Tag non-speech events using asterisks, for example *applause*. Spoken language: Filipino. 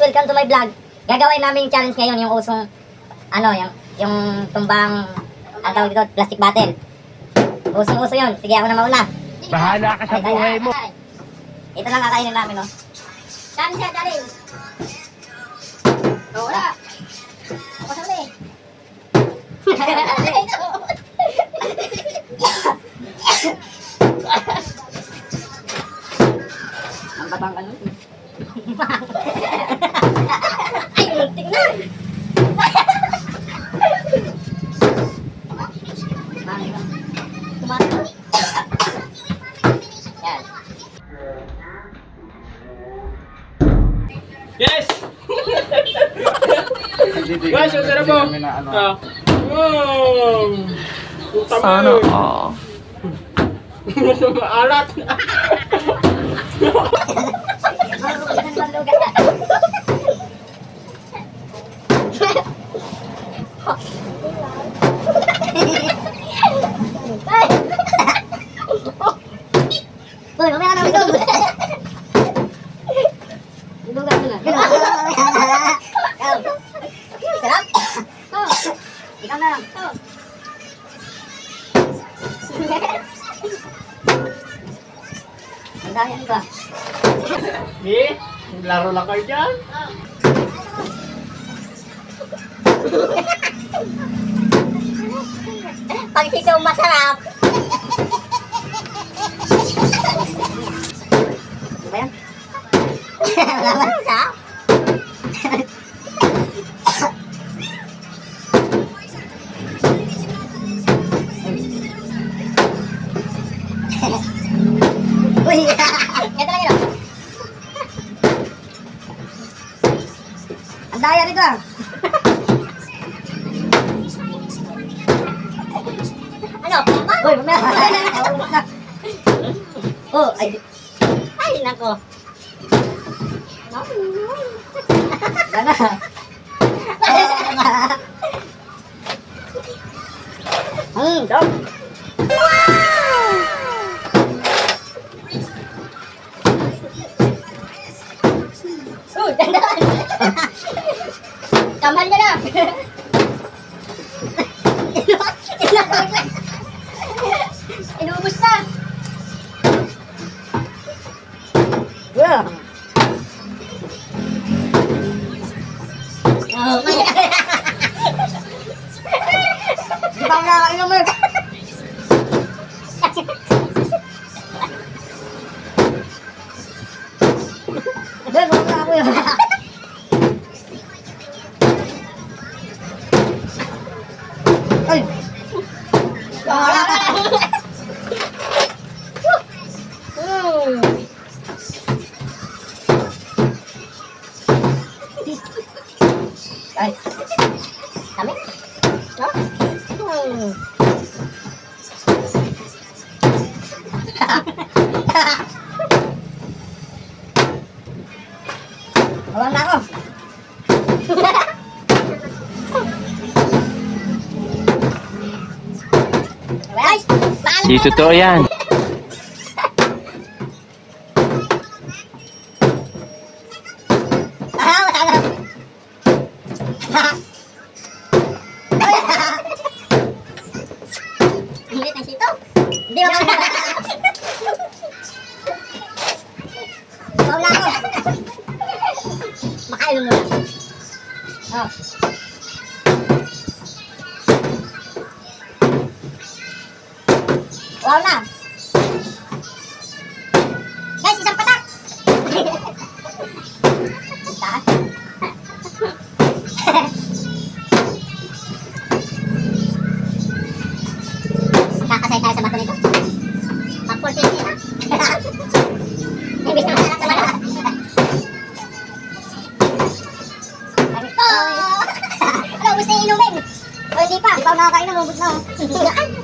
welcome to my vlog. Gagawin namin yung challenge ngayon, yung usong, ano, yung, yung tumbang, ang tawag dito, plastic bottle. Usong-uso yun. Sige, ako na mauna. Bahala ka sa buhay mo. Ito lang kakainin namin, no? Challenge siya, challenge. Oh, wala. Ako sa uli. Ang babang ano? *laughs* Yan. Yes! Guys, ang sarap mo. Ah. Wow! Puta mo. Sana all. *laughs* Maalat. Uy, *laughs* mamaya ka na ulog. Ulugan mo na. Sarap? Oh. Ikaw na lang. Oh. Ano ba? Eh, laro lang kayo dyan. Pag sitaw masarap. Uy! Ito lang yun. Ang daya nito ah. Ano? Uy, mamaya. *laughs* Oh, ay. Ay, nako. Wala na. *laughs* Hmm, dog. Di pa ako nakakainom eh. Dahil, wala na ako yun. Ay! Wala ka. Ay. Kami? Hmm. *laughs* Wala na ako. *laughs* Di totoo yan. Ah, wala na. Hilit ng sito. Mo kaya. Wala ako. Makainom mo. Oh. Wow na. Sa bato nito. Pag-full face na. Ibig na masarap naman. Ano? Ano, ubus na inumin. O, hindi pa. Hindi pa ako nakakainom. Ubus na. oh. Gaan.